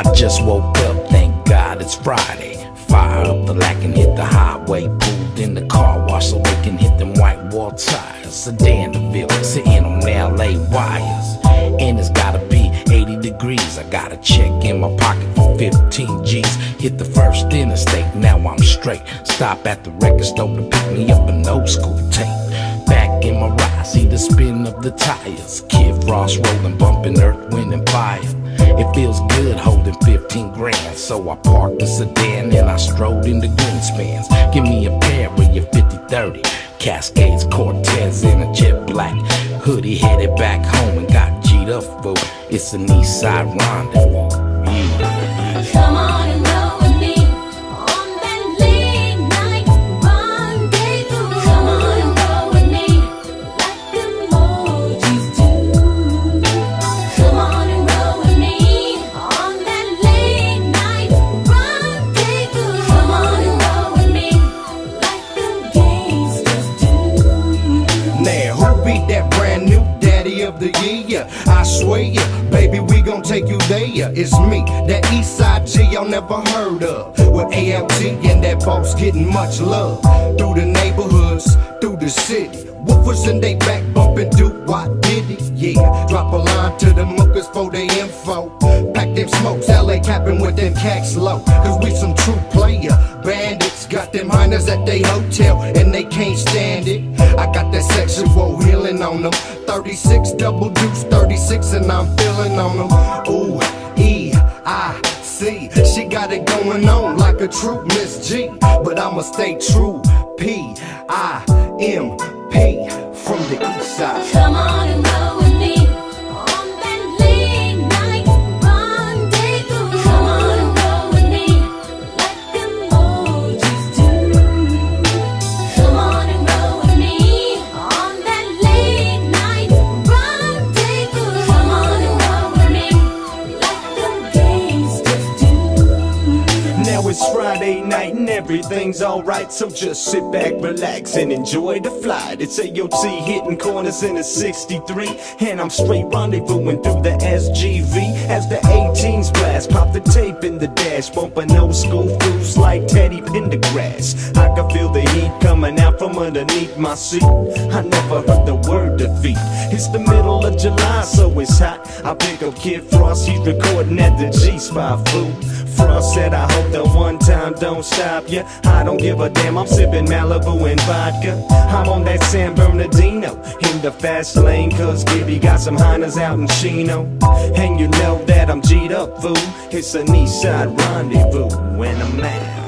I just woke up, thank God it's Friday. Fire up the lack and hit the highway. Pulled in the car wash so they can hit them white wall tires. A Danville, sitting on LA wires. And it's gotta be 80 degrees. I got a check in my pocket for 15 G's. Hit the first interstate, now I'm straight. Stop at the record store to pick me up an old school tape. Back in my ride, see the spin of the tires. Kid Frost rolling, bumping earth, wind, and fire. It feels good holding 15 grand. So I parked the sedan and I strode into Greenspans. Give me a pair of your 50 30. Cascades, Cortez, in a jet black hoodie. Headed back home and got G'd up for it's an east side rendezvous. Yeah. Come on the year? I swear ya, baby, we gon' take you there. It's me, that Eastside G y'all never heard of. With ALT and that boss getting much love. Through the neighborhoods, through the city. Woofers in they back bumping, do what did it? Yeah, drop a line to the mookers for their info. Pack them smokes, LA capping with them cacks low. Cause we some true player bandits. Got them miners at they hotel and they can't stand it. I got that sexual healing on them. 36 double deuce, 36 and I'm feeling on them. Ooh, E, I, C. She got it going on like a true Miss G. But I'ma stay true. P, I, M, P from the east side. Friday night and everything's alright, so just sit back, relax, and enjoy the flight. It's ALT hitting corners in a 63, and I'm straight rendezvousing through the SGV as the 18s blast. Pop the tape in the dash, bumping old school fools like Teddy Pendergrass. I can feel the heat coming out from underneath my seat. I never heard the word defeat. It's the middle of July, so it's hot. I pick up Kid Frost, he's recording at the G Spot food. Frost said, I hope the one time don't stop ya. I don't give a damn, I'm sipping Malibu and vodka. I'm on that San Bernardino in the fast lane, cause Gibby got some Hinas out in Chino. And you know that I'm G'd up, fool. It's an east side rendezvous when I'm out.